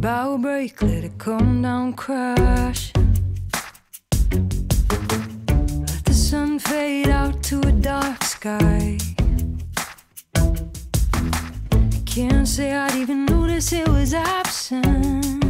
bow break, let it come down, crash. Let the sun fade out to a dark sky. Can't say I'd even notice it was absent.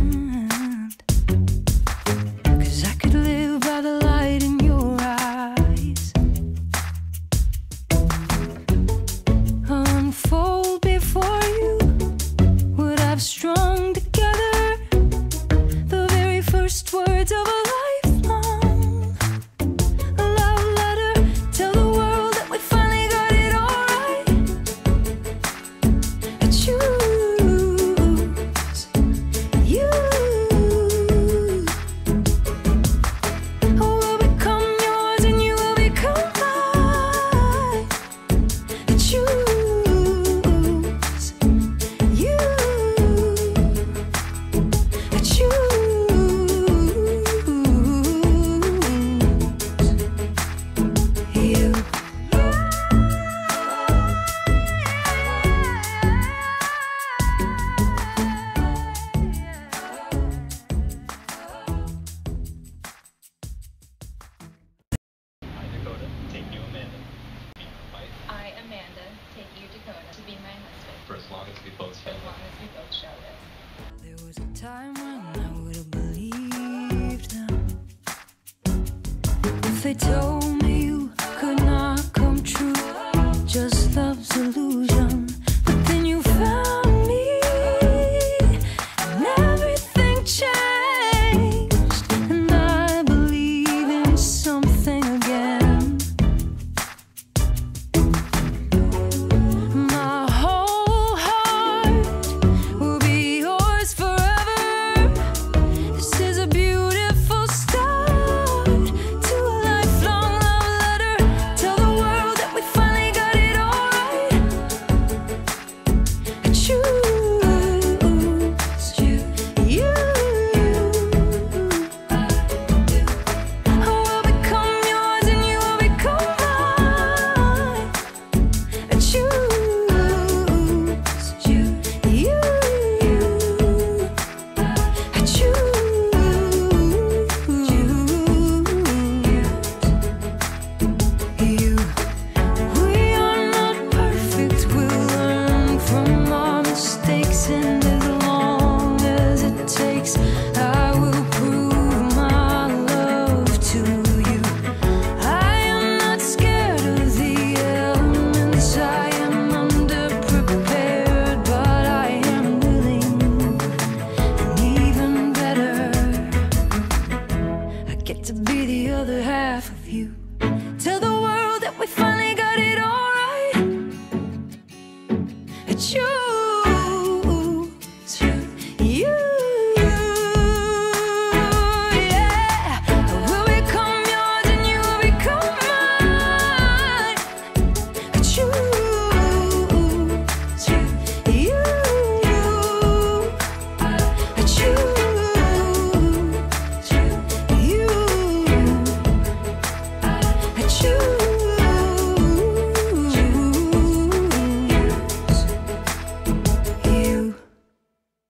tiptoe other half of you.